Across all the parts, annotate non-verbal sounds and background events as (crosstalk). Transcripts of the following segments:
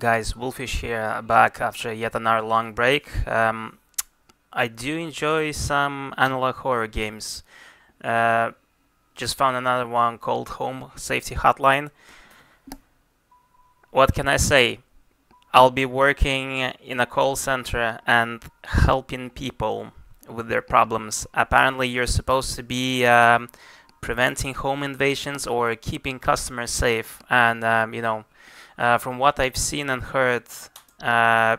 Guys, Wolfeesh here, back after yet another long break. Um, I do enjoy some analog horror games. Uh, just found another one called Home Safety Hotline. What can I say? I'll be working in a call center and helping people with their problems. Apparently, you're supposed to be um, preventing home invasions or keeping customers safe, and um, you know uh, from what I've seen and heard, uh,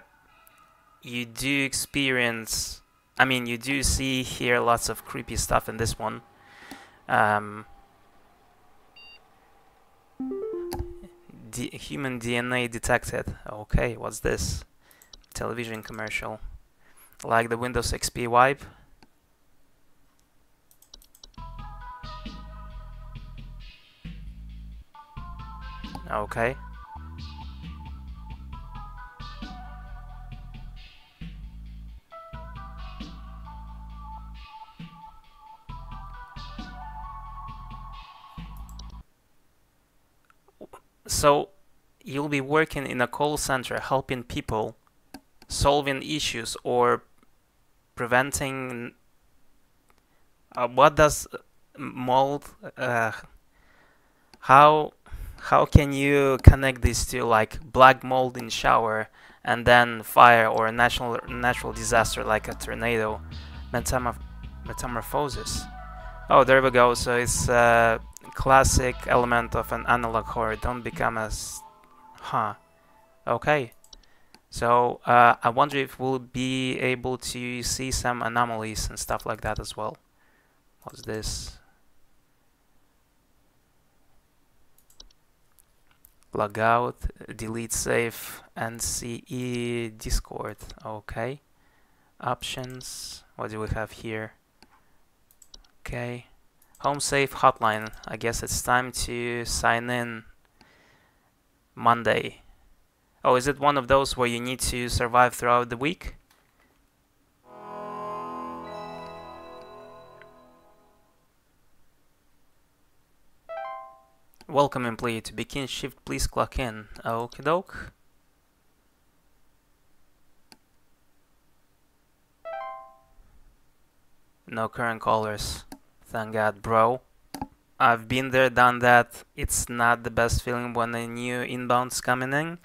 you do experience, I mean, you do see here lots of creepy stuff in this one. Um, human DNA detected. Okay, what's this? Television commercial. Like the Windows XP wipe. Okay. So you'll be working in a call center helping people solving issues or preventing uh, what does mold uh, how how can you connect this to like black mold in shower and then fire or a natural natural disaster like a tornado Metamorph metamorphosis? Oh there we go. So it's uh, classic element of an analog horror. Don't become as... Huh. Okay. So, uh, I wonder if we'll be able to see some anomalies and stuff like that as well. What's this? Logout, delete save, and NCE Discord. Okay. Options. What do we have here? Okay. Home Safe Hotline. I guess it's time to sign in Monday. Oh, is it one of those where you need to survive throughout the week? Welcome employee to begin shift please clock in. Okie doke. No current callers. Thank God, bro. I've been there, done that. It's not the best feeling when a new inbound's coming in.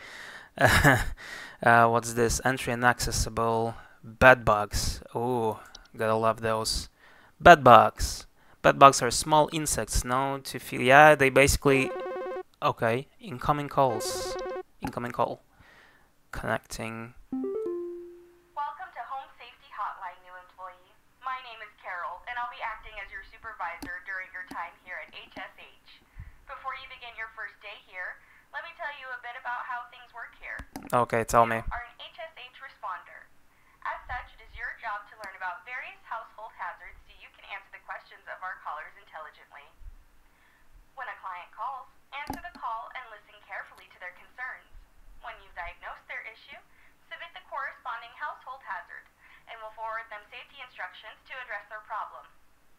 (laughs) uh, what's this? Entry inaccessible. Bed bugs. Oh, gotta love those. Bed bugs. Bed bugs are small insects known to feel. Yeah, they basically. Okay, incoming calls. Incoming call. Connecting. About how things work here. Okay, tell me. You are an HSH responder. As such, it is your job to learn about various household hazards so you can answer the questions of our callers intelligently. When a client calls, answer the call and listen carefully to their concerns. When you've diagnosed their issue, submit the corresponding household hazard, and we'll forward them safety instructions to address their problem.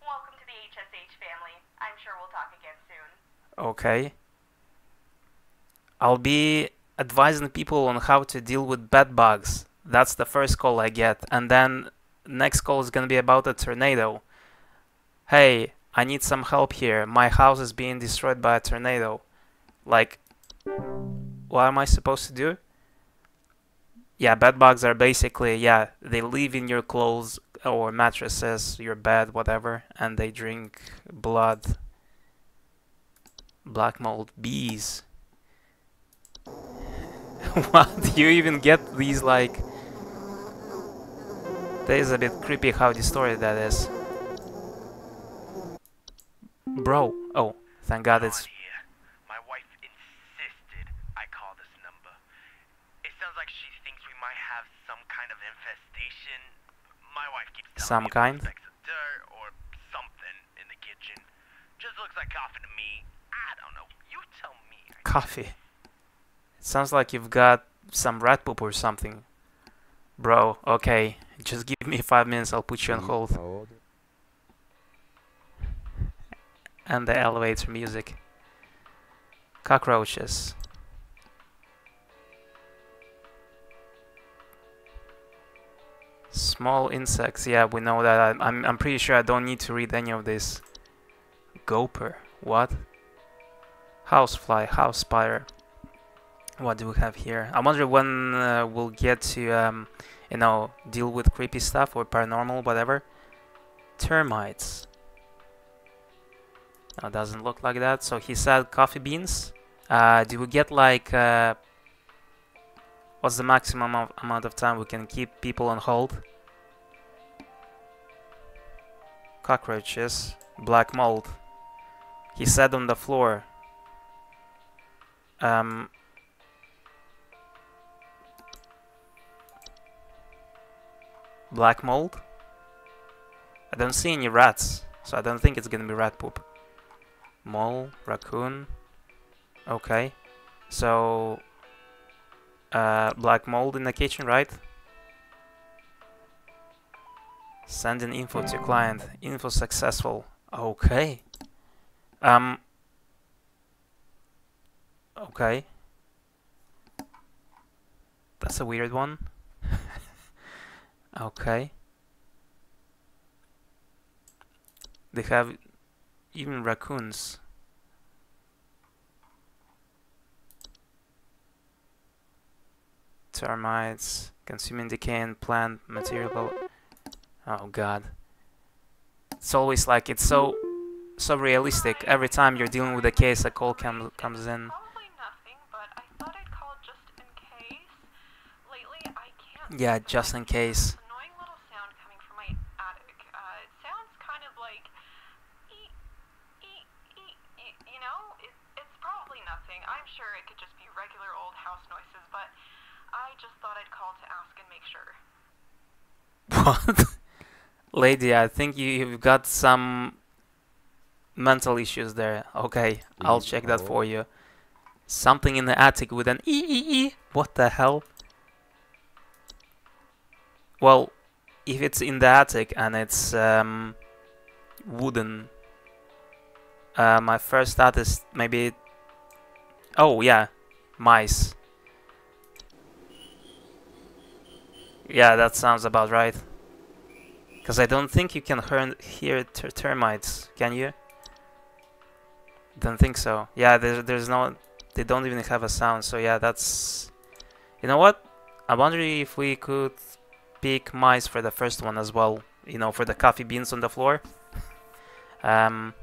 Welcome to the HSH family. I'm sure we'll talk again soon. Okay. I'll be advising people on how to deal with bed bugs. That's the first call I get. And then next call is gonna be about a tornado. Hey, I need some help here. My house is being destroyed by a tornado. Like, what am I supposed to do? Yeah, bed bugs are basically, yeah, they live in your clothes, or mattresses, your bed, whatever, and they drink blood. Black mold bees. (laughs) what? Do you even get these like... That is a bit creepy how distorted that is. Bro. Oh, thank god it's... My wife insisted I call this number. It sounds like she thinks we might have some kind of infestation my wife keeps Some kind? dirt or something in the kitchen. Just looks like coffee to me. I don't know. You tell me. Coffee. Sounds like you've got some rat poop or something. Bro, okay. Just give me five minutes, I'll put you on hold. And the elevator music. Cockroaches. Small insects, yeah, we know that. I, I'm, I'm pretty sure I don't need to read any of this. Gopher, what? Housefly, house spider. What do we have here? I wonder when uh, we'll get to, um, you know, deal with creepy stuff or paranormal, whatever. Termites. No, doesn't look like that. So he said coffee beans. Uh, do we get like, uh, what's the maximum of amount of time we can keep people on hold? Cockroaches, black mold. He said on the floor. Um, black mold. I don't see any rats, so I don't think it's gonna be rat poop. Mole, raccoon. Okay, so uh, black mold in the kitchen, right? Sending info to client. Info successful. Okay. Um. Okay. That's a weird one. Okay. They have even raccoons. Termites, consuming decaying plant material. Oh god. It's always like, it's so so realistic. Every time you're dealing with a case, a call com comes in. Nothing, but I thought I'd call just in case. Lately, I can't. Yeah, just in case. this Annoying little sound coming from my attic. Uh, it sounds kind of like, eek, eek, eek, eek, you know. It, it's probably nothing. I'm sure it could just be regular old house noises, but I just thought I'd call to ask and make sure. What? (laughs) Lady, I think you, you've got some mental issues there. Okay, I'll check that for you. Something in the attic with an e e e. What the hell? Well, if it's in the attic and it's um, wooden, uh, my first thought is maybe. Oh yeah, mice. Yeah, that sounds about right. Because I don't think you can hear, hear ter termites, can you? Don't think so. Yeah, there's, there's no... They don't even have a sound, so yeah, that's... You know what? I wonder if we could pick mice for the first one as well. You know, for the coffee beans on the floor. Um...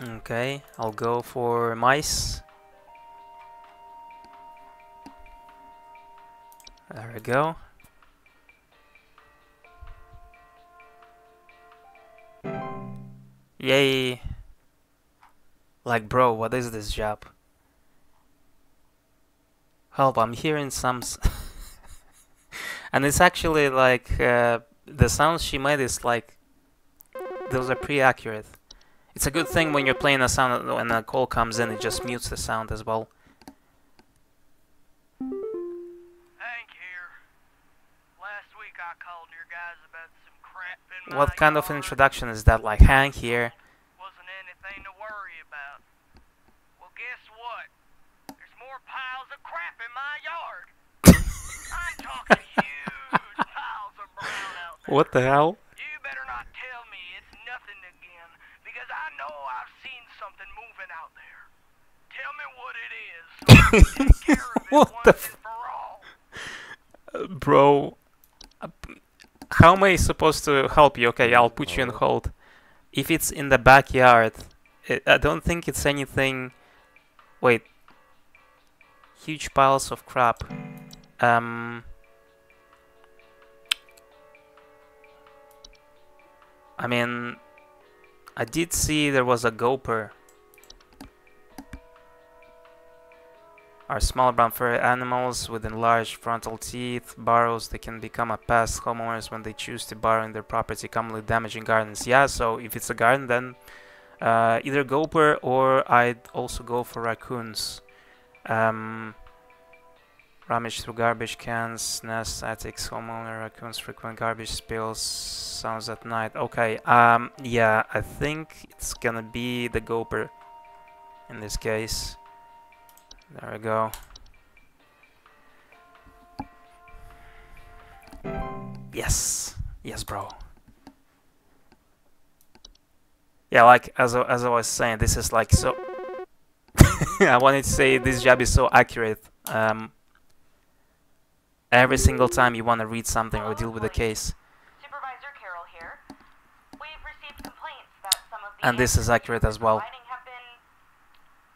Okay, I'll go for mice. There we go. Yay! Like, bro, what is this job? Help, I'm hearing some. (laughs) And it's actually like. Uh, the sounds she made is like. Those are pretty accurate. It's a good thing when you're playing a sound when a call comes in, it just mutes the sound as well. What kind of yard. introduction is that? Like, hang here. Wasn't anything to worry about. Well, guess what? There's more piles of crap in my yard. I'm talking huge piles of brown out there. What the hell? You better not tell me it's nothing again, because I know I've seen something moving out there. Tell me what it is. so I can take care of it What the f- for all. Uh, bro, uh, p- how am I supposed to help you? Okay, I'll put you on hold. If it's in the backyard, i I don't think it's anything. Wait. Huge piles of crap. Um. I mean, I did see there was a gopher. Are small brown furry animals with enlarged frontal teeth, burrows that can become a pest. Homeowners, when they choose to burrow in their property, commonly damaging gardens. Yeah, so if it's a garden, then uh, either gopher or I'd also go for raccoons. Um, rummage through garbage cans, nests, attics, homeowner, raccoons frequent garbage spills, sounds at night. Okay, um, yeah, I think it's gonna be the gopher in this case. There we go. Yes. Yes, bro. Yeah, like as I, as I was saying, this is like so. (laughs) I wanted to say this job is so accurate. Um, every single time you want to read something or deal with a case, Supervisor Carroll here. We've received complaints that some of the and this is accurate as well. have been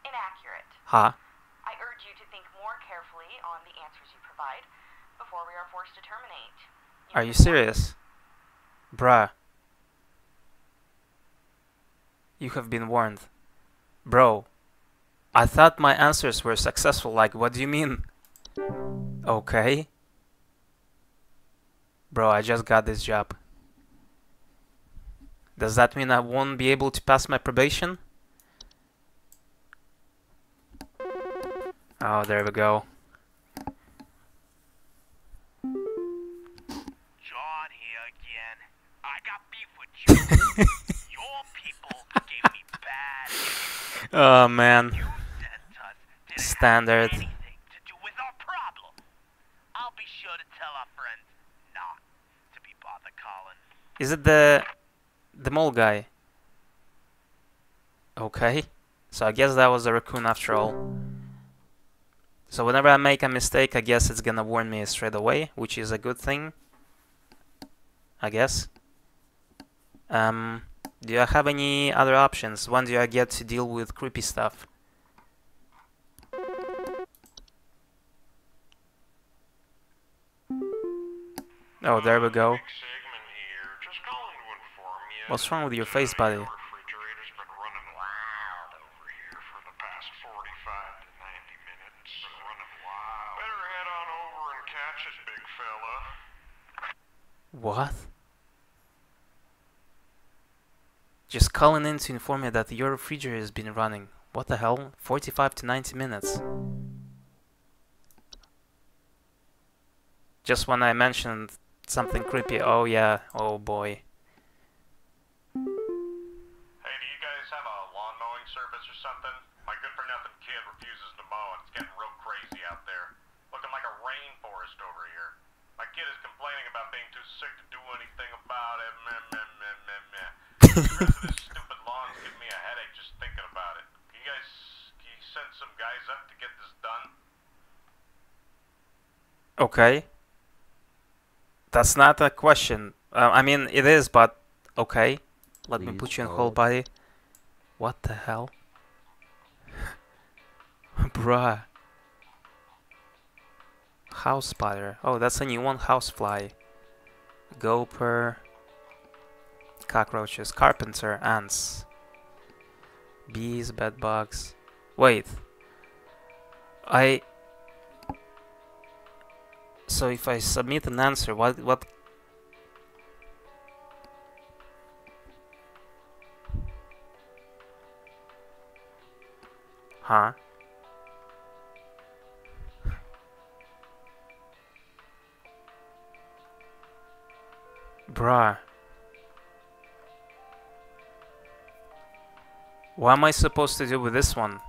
inaccurate. Huh? I urge you to think more carefully on the answers you provide before we are forced to terminate. Are you serious? Bruh. You have been warned. Bro. I thought my answers were successful. Like, what do you mean? Okay. Bro, I just got this job. Does that mean I won't be able to pass my probation? Oh, there we go. (laughs) Oh, be bothered calling. Is it the the mole guy? Okay. So I guess that was a raccoon after all. So whenever I make a mistake, I guess it's gonna warn me straight away, which is a good thing. I guess. Um, do I have any other options? When do I get to deal with creepy stuff? Oh, there we go. Big Sigmund here. Just calling to inform you. What's wrong with your face, buddy? Your refrigerator's been running wild over here for the past 45 to 90 minutes. Been running wild. Better head on over and catch it, big fella. What? Just calling in to inform you that your refrigerator has been running. What the hell? 45 to 90 minutes. Just when I mentioned something creepy, oh yeah, oh boy. Stupid giving me a headache just thinking about it. Can you guys, can you send some guys up to get this done? Okay. That's not a question. Uh, I mean, it is, but okay. Let me put you in whole body. What the hell? (laughs) Bruh. House spider. Oh, that's a new one. Housefly. Gopher. Cockroaches. Carpenter. Ants. Bees. bed bugs. Wait. I. So if I submit an answer, what what? Huh? Bruh. What am I supposed to do with this one?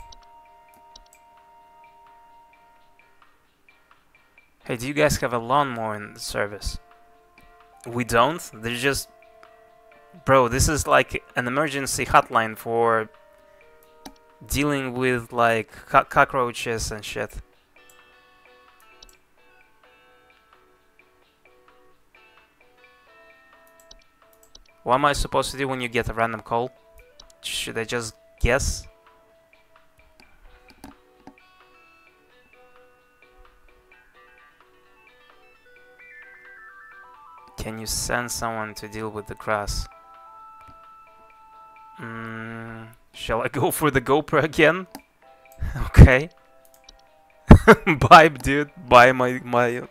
Hey, do you guys have a lawnmower in the service? We don't? They're just... Bro, this is like an emergency hotline for dealing with like co cockroaches and shit. What am I supposed to do when you get a random call? Should I just guess? Can you send someone to deal with the grass? Mm, shall I (laughs) go for the GoPro again? (laughs) okay. (laughs) Bye, dude. Bye, my my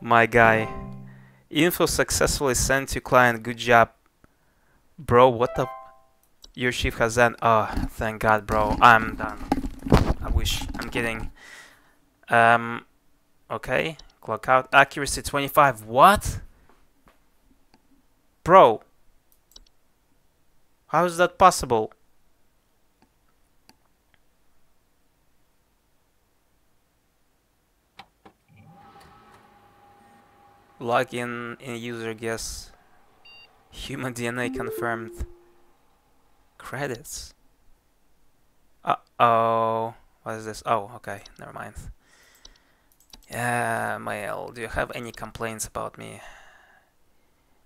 my guy. Info successfully sent to client. Good job, bro. What the? Your shift has done. Oh, thank God, bro. I'm done. I wish. I'm kidding. Um. Okay. Clock out. Accuracy 25. What? Bro. How is that possible? Log in in user guess. Human DNA confirmed. Credits. Uh oh. What is this? Oh, okay. Never mind. Yeah, mail. Do you have any complaints about me?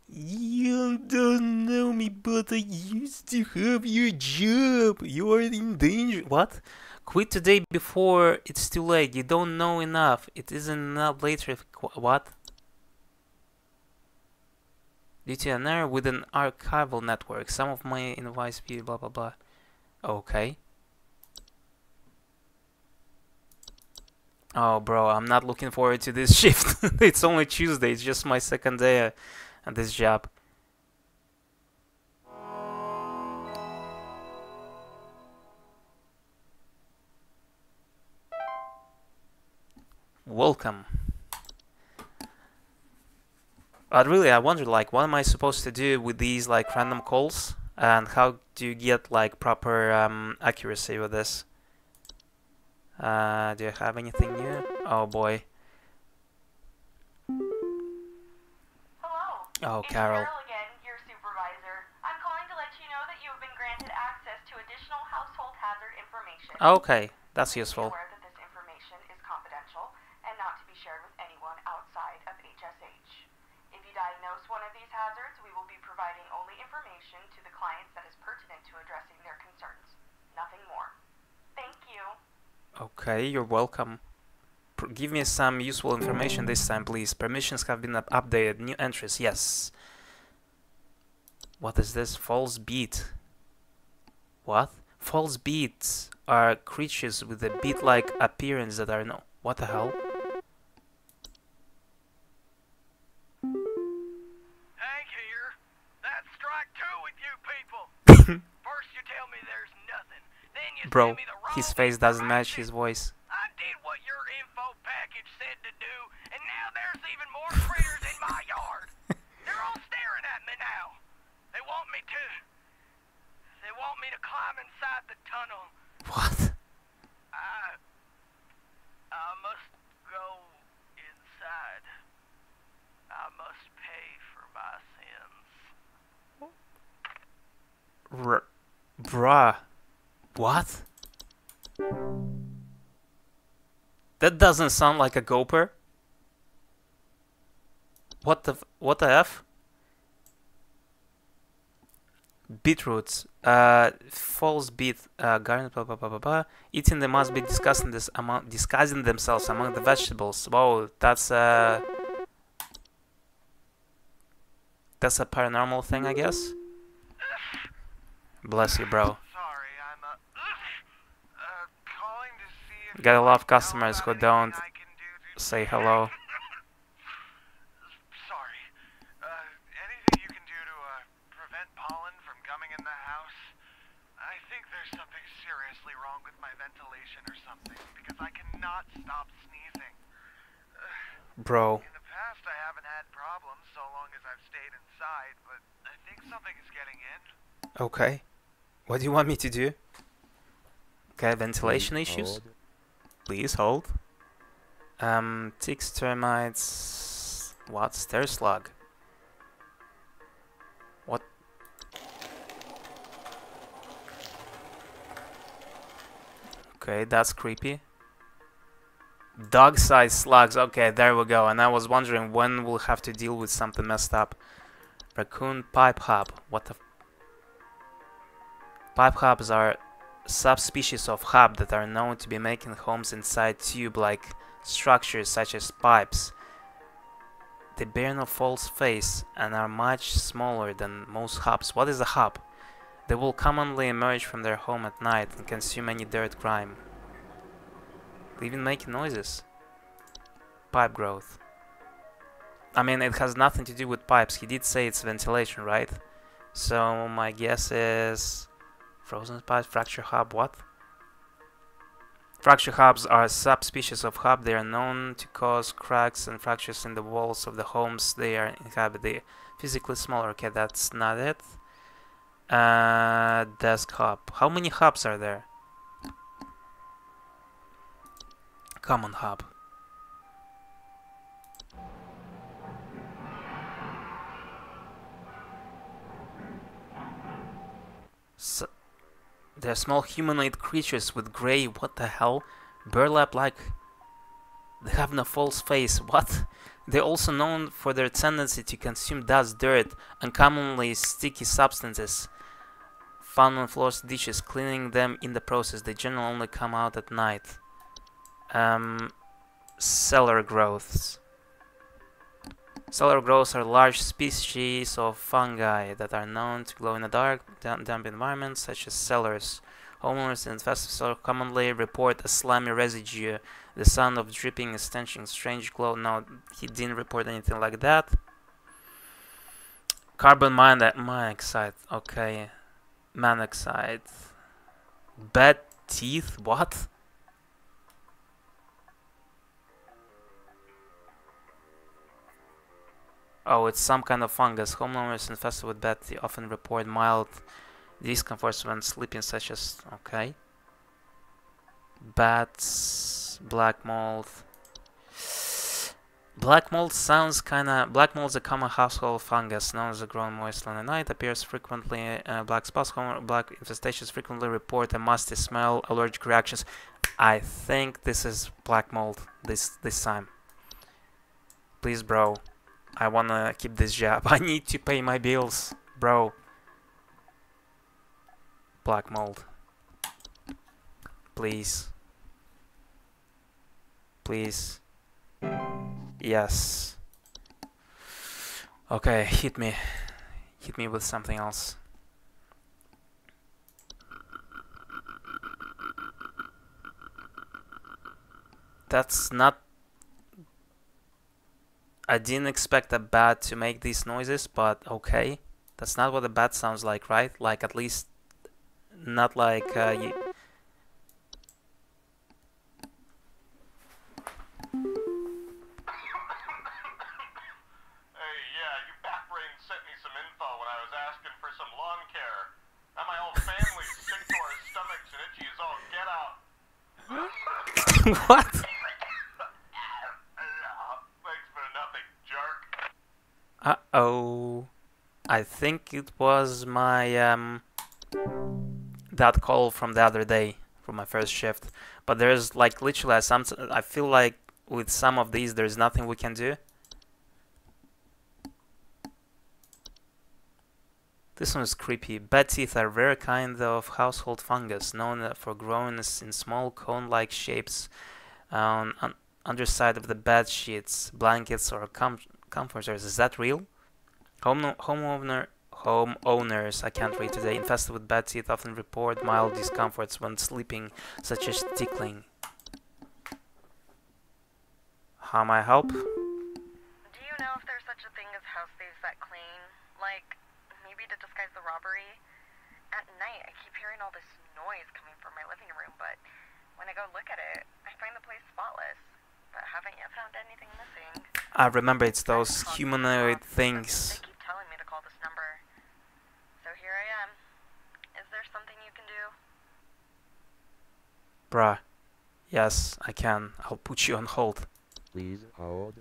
You don't know me, but I used to have your job. You are in danger. What? Quit today before it's too late. You don't know enough. It isn't enough later. If qu- what? An with an archival network, some of my invoice fee, blah blah blah. Okay. Oh, bro, I'm not looking forward to this (laughs) shift. it's only Tuesday. It's just my second day at this job. Welcome. But really, I wonder, like, what am I supposed to do with these, like, random calls? And how do you get, like, proper um, accuracy with this? Uh, do you have anything new? Oh boy. Hello. Oh, It's Carol. Carol again, your supervisor. I'm calling to let you know that you have been granted access to additional household hazard information. Okay, that's useful. aware that this information is confidential and not to be shared with anyone outside of HSH. If you diagnose one of these hazards, we will be providing only information to the clients that is pertinent to addressing their concerns. Nothing more. Thank you. Okay, you're welcome. Pr- give me some useful information this time, please. Permissions have been up- updated. New entries, yes. What is this? False beet. What? False beets are creatures with a beet-like appearance that are no. What the hell? Hank here. That's strike two with you people. (laughs) First you tell me there's nothing. Then you Bro, send me the his face doesn't match his voice. I did what your info package said to do, and now there's even more critters in my yard. (laughs) They're all staring at me now. They want me to. They want me to climb inside the tunnel. What? I. I must go inside. I must pay for my sins. R- bruh. What? That doesn't sound like a Gopher. What the what the f? Beetroots, uh, false beet, uh, garnet, blah blah blah blah blah. Eating them must be discussing this among disguising themselves among the vegetables. Whoa, that's a that's a paranormal thing, I guess. Bless you, bro. Sorry, I'm uh, uh calling to see if Gotta you love know customers who don't I can do to- say hello. Sorry. Uh, anything you can do to uh, prevent pollen from coming in the house? I think there's something seriously wrong with my ventilation or something because I cannot stop sneezing. (sighs) Bro, In the past, I haven't had problems so long as I've stayed inside, but I think something is getting in. okay. What do you want me to do? Okay, ventilation issues? Please hold. Um, ticks, termites. What? Stair slug. What? Okay, that's creepy. Dog sized slugs. Okay, there we go. And I was wondering when we'll have to deal with something messed up. Raccoon pipe hub. What the? Pipe hubs are subspecies of hub that are known to be making homes inside tube-like structures such as pipes. They bear no false face and are much smaller than most hubs. What is a hub? They will commonly emerge from their home at night and consume any dirt grime. They even make noises. Pipe growth. I mean, it has nothing to do with pipes. He did say it's ventilation, right? So my guess is Frozen spot, fracture hub, what? Fracture hubs are a subspecies of hub. They are known to cause cracks and fractures in the walls of the homes they are inhabit. They physically smaller. Okay, that's not it. Uh, desk hub. How many hubs are there? Common hub. So they're small humanoid creatures with gray, what the hell? Burlap like. They have no false face, what? They're also known for their tendency to consume dust, dirt, and commonly sticky substances found on floors, dishes, cleaning them in the process. They generally only come out at night. Um, cellar growths. Cellar growths are large species of fungi that are known to glow in the dark, damp, environments such as cellars. Homeowners in festive cellar commonly report a slimy residue, the sound of dripping, stenching, strange glow. No, he didn't report anything like that. Carbon monoxide, okay. Monoxide. Bad teeth, what? Oh, it's some kind of fungus. Homeowners infested with bats often report mild discomforts when sleeping, such as okay. Bats, black mold. Black mold sounds kinda. Black mold is a common household fungus known as a growing moist at night. Appears frequently. Uh, black spots. Black infestations frequently report a musty smell, allergic reactions. I think this is black mold this this time. Please, bro. I wanna keep this job. (laughs) I need to pay my bills, bro. Black mold. Please. Please. Yes. Okay, hit me. Hit me with something else. That's not... I didn't expect a bat to make these noises, but okay. That's not what a bat sounds like, right? Like, at least... Not like... Uh, you, Hey, yeah, you backbrain sent me some info when I was asking for some lawn care. Now my whole family's sick to our stomachs and itchy as all get out. what? Thanks for nothing, jerk. Uh-oh. I think it was my, um... That call from the other day, from my first shift. But there's, like, literally, some... I feel like with some of these, there's nothing we can do. This one is creepy. Bad teeth are rare kind of household fungus, known for growing in small cone-like shapes on, on underside of the bed sheets, blankets, or com comforters. Is that real? Home homeowner homeowners I can't read today infested with bad teeth often report mild discomforts when sleeping, such as tickling. How may I help? Do you know if there's such a thing as house thieves that clean? Like, maybe to disguise the robbery? At night, I keep hearing all this noise coming from my living room, but when I go look at it, I find the place spotless. But haven't yet found anything missing. I remember it's those humanoid things. They keep telling me to call this number. So here I am. Is there something you can do? Bruh. Yes, I can. I'll put you on hold. Please hold.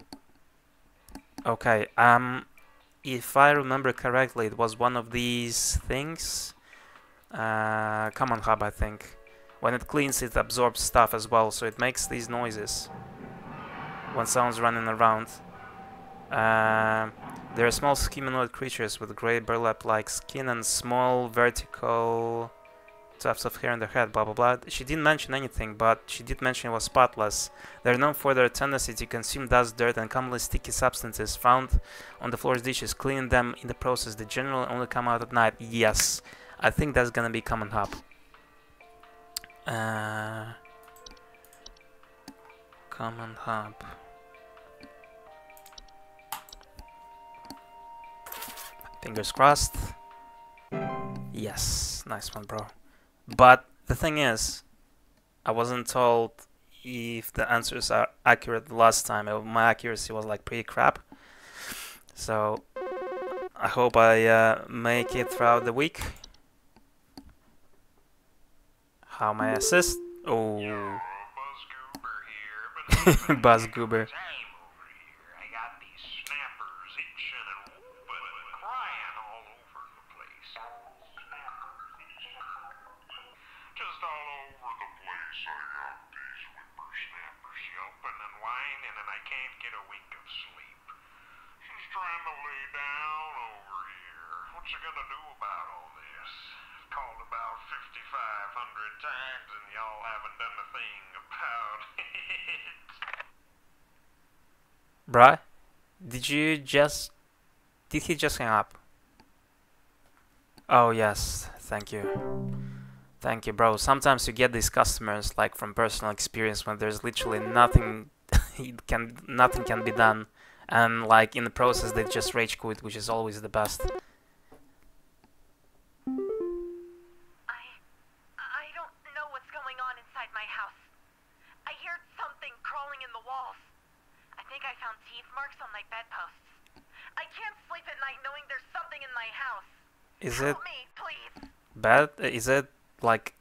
Okay, um, if I remember correctly, it was one of these things. Uh, Common Hub, I think. When it cleans, it absorbs stuff as well, so it makes these noises when someone's running around. Uh, they are small humanoid creatures with gray burlap-like skin and small vertical tufts of hair on their head, blah blah blah. She didn't mention anything, but she did mention it was spotless. They're known for their tendency to consume dust, dirt, and commonly sticky substances found on the floor's dishes, cleaning them in the process. They generally only come out at night. Yes, I think that's gonna be common hub. Uh, common hub. Fingers crossed. Yes, nice one, bro. But the thing is, I wasn't told if the answers are accurate the last time. Uh, My accuracy was like pretty crap. So I hope I uh, make it throughout the week. How may I assist? Oh, Buzz Goober (laughs) here, but Buzz Goober. time over here. I got these snappers itching and whooping and crying all over the place. whining and I can't get a wink of sleep. She's trying to lay down over here. What you gonna do about all this? I've called about 5,500 times and y'all haven't done a thing about (laughs) it. Bruh, did you just... Did he just hang up? Oh yes, thank you. Thank you, bro. Sometimes you get these customers, like from personal experience, when there's literally nothing, (laughs) it can nothing can be done, and like in the process they just rage quit, which is always the best. I. I don't know what's going on inside my house. I hear something crawling in the walls. I think I found teeth marks on my bedposts. I can't sleep at night knowing there's something in my house. Is it Help me, please. bad? Is it like?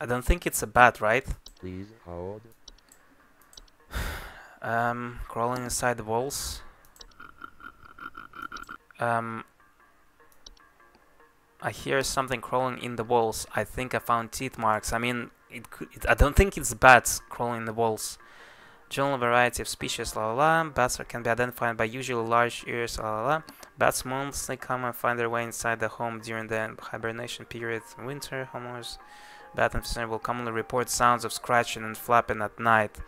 I don't think it's a bat, right? Please hold. Um, crawling inside the walls. Um, I hear something crawling in the walls. I think I found teeth marks. I mean, it. It, I don't think it's bats crawling in the walls. General variety of species, la la la. Bats are, can be identified by usually large ears, la la la. Bats mostly come and find their way inside the home during the hibernation period. Winter, homeowners, bat infestation will commonly report sounds of scratching and flapping at night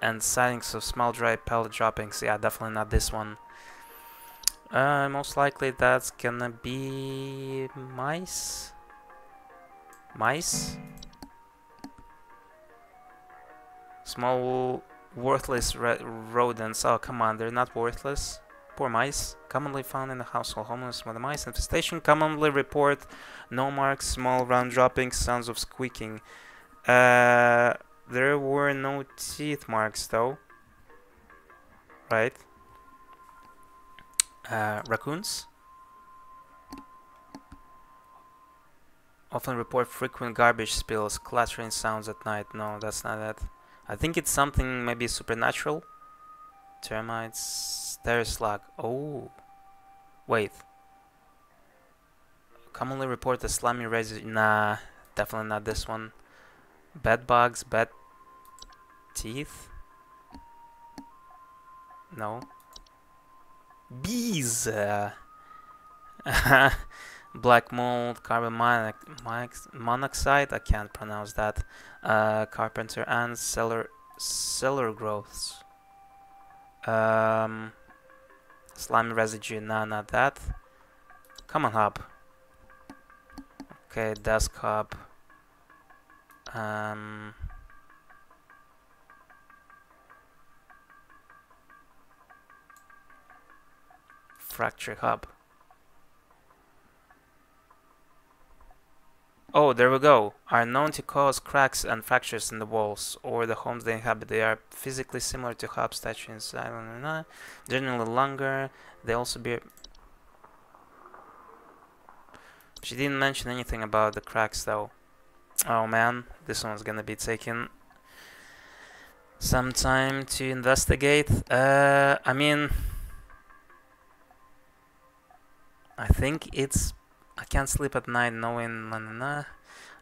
and sightings of small dry pellet droppings. Yeah, definitely not this one. Uh, most likely that's gonna be mice. Mice. Small, worthless rodents. Oh, come on, they're not worthless. Poor mice, commonly found in the household. Homeless with the mice infestation commonly report no marks, small round droppings, sounds of squeaking. Uh, there were no teeth marks though. Right? Uh, raccoons often report frequent garbage spills, clattering sounds at night. No, that's not it. I think it's something maybe supernatural. Termites, there slug. Oh, wait. Commonly report a slimy residue. Nah, definitely not this one. Bed bugs, bed teeth. No. Bees. Uh, (laughs) black mold, carbon monox- monox- monoxide. I can't pronounce that. Uh, carpenter ants, cellar cellar growths. Um, slimy residue. Nah, not that. Come on, hub. Okay, desk hub. Um. Fracture hub. Oh, there we go. Are known to cause cracks and fractures in the walls or the homes they inhabit. They are physically similar to hub statue inside. blah, blah, blah. Generally longer. They also be. She didn't mention anything about the cracks though. Oh man, this one's gonna be taking some time to investigate. Uh, I mean, I think it's. I can't sleep at night knowing. Nah, nah, nah.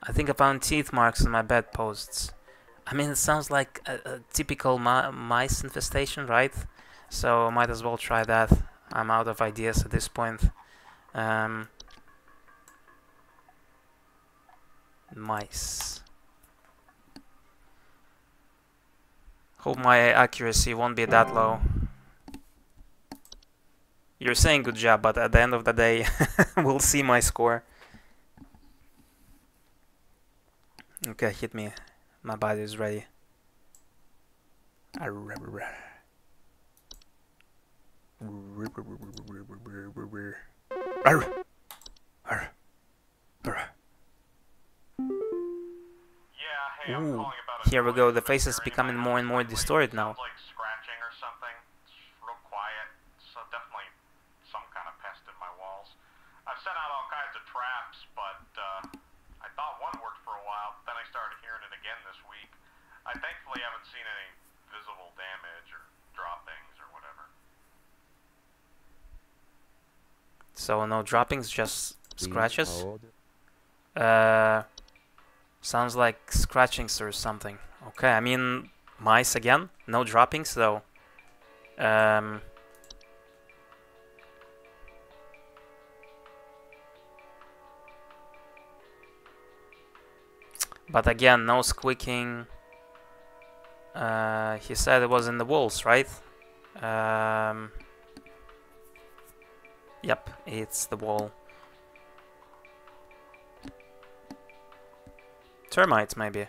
I think I found teeth marks on my bedposts. I mean, it sounds like a, a typical mi- mice infestation, right? So I might as well try that. I'm out of ideas at this point. Um, mice. Hope my accuracy won't be that low. You're saying good job, but at the end of the day, (laughs) we'll see my score. Okay, hit me. My body is ready. Yeah, hey, I'm Ooh, calling about a here we go. The face is becoming more and more distorted now. Sounds like scratching or something. It's real quiet. So definitely some kind of pest in my walls. I've sent out all kinds of traps, but uh, I thought one worked for a while. Then I started hearing it again this week. I thankfully haven't seen any visible damage or droppings or whatever. So no droppings, just scratches. Uh, sounds like scratchings or something. Okay, I mean mice again. No droppings though. Um, but again, no squeaking. Uh, he said it was in the walls, right? Um, yep, it's the wall. Termites, maybe.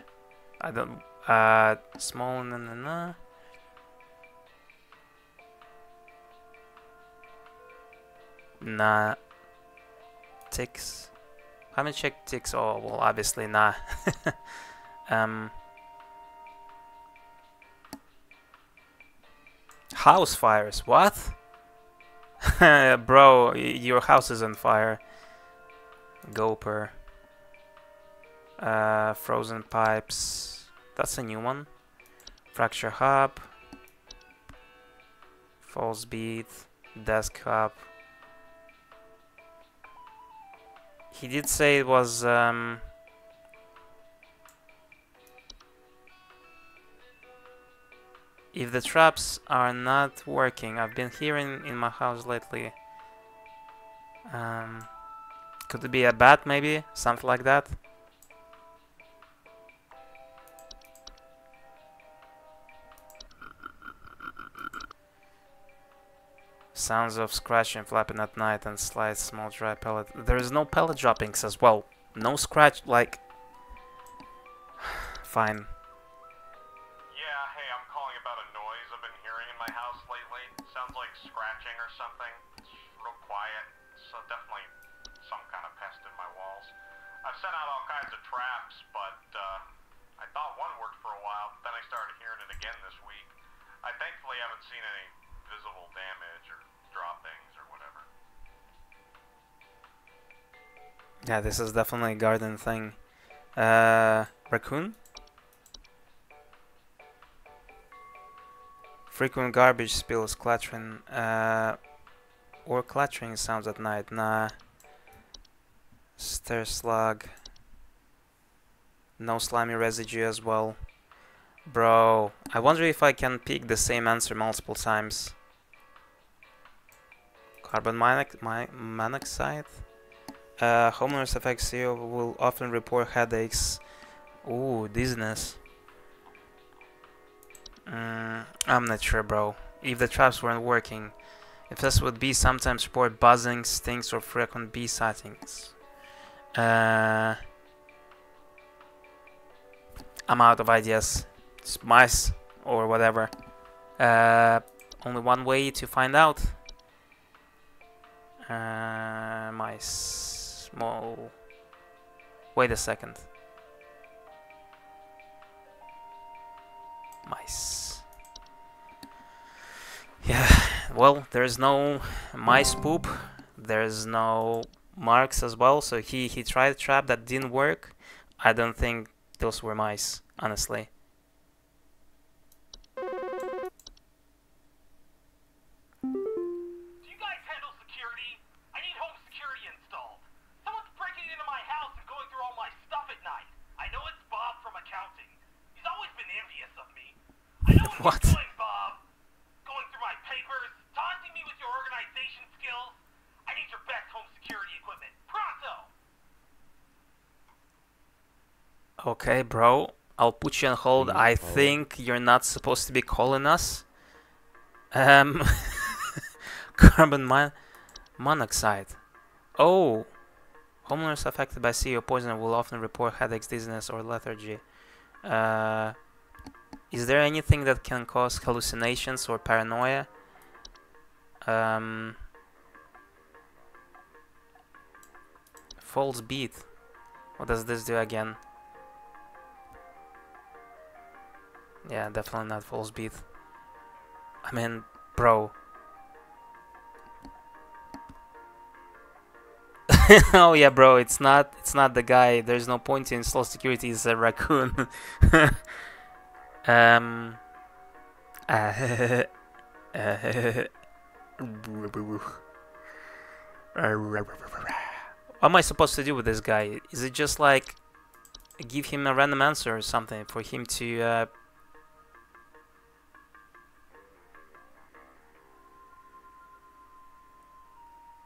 I don't. Uh, small. Na, na, na. Nah. Ticks. I haven't checked ticks. Oh, well, obviously, nah. (laughs) um. House fires. What? (laughs) Bro, your house is on fire. Gopher. Uh, frozen pipes. That's a new one. Fracture hub. False beet. Desk hub. He did say it was um, if the traps are not working. I've been hearing in my house lately. Um, could it be a bat, maybe something like that? Sounds of scratching, flapping at night, and slight small dry pellet. There is no pellet droppings as well. No scratch, like. (sighs) Fine. Yeah, this is definitely a garden thing. Uh, raccoon? Frequent garbage spills, clattering, uh, or clattering sounds at night. Nah. Stair slug. No slimy residue as well. Bro, I wonder if I can pick the same answer multiple times. Carbon monoxide? Uh, homeowners will often report headaches. Ooh, dizziness. Mm, I'm not sure, bro. If the traps weren't working, if this would be sometimes report buzzing, stings, or frequent bee sightings. Uh, I'm out of ideas. It's mice or whatever. Uh, only one way to find out. Uh, mice. Small. Wait a second. Mice. Yeah, well, there's no mice poop. There's no marks as well. So he he tried a trap that didn't work. I don't think those were mice, honestly. (laughs) what, What? Bob. Going through my papers, taunting me with your organization skills. I need your best home security equipment. Pronto! Okay, bro. I'll put you on hold. I think you're not supposed to be calling us. Um, (laughs) carbon mon- monoxide. Oh, homeowners affected by CO poisoning will often report headaches, dizziness, or lethargy. Uh, is there anything that can cause hallucinations or paranoia? Um, false beet. What does this do again? Yeah, definitely not false beet. I mean, bro. (laughs) oh yeah, bro. It's not. It's not the guy. There's no point to install security. It's a raccoon. (laughs) Um. Uh, (laughs) what am I supposed to do with this guy? Is it just like give him a random answer or something for him to uh,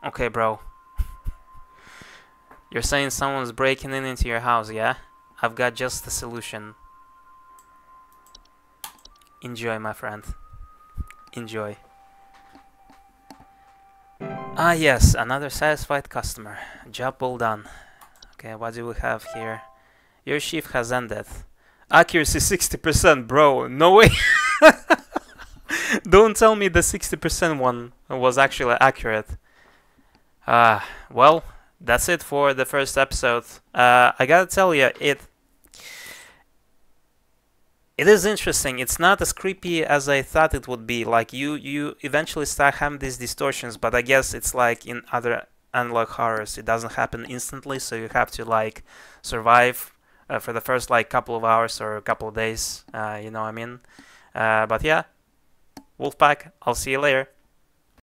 Okay, bro. (laughs) You're saying someone's breaking in into your house, yeah? I've got just the solution. Enjoy, my friend. Enjoy. Ah, yes, another satisfied customer. Job well done. Okay, what do we have here? Your shift has ended. Accuracy (laughs) 60%, bro. No way. (laughs) Don't tell me the 60% one was actually accurate. Ah, uh, well, that's it for the first episode. Uh, I gotta tell you, it it is interesting. It's not as creepy as I thought it would be. Like you, you eventually start having these distortions, but I guess it's like in other analog horrors, it doesn't happen instantly, so you have to like survive uh, for the first like couple of hours or a couple of days. Uh, you know what I mean? Uh, but yeah, Wolfpack. I'll see you later.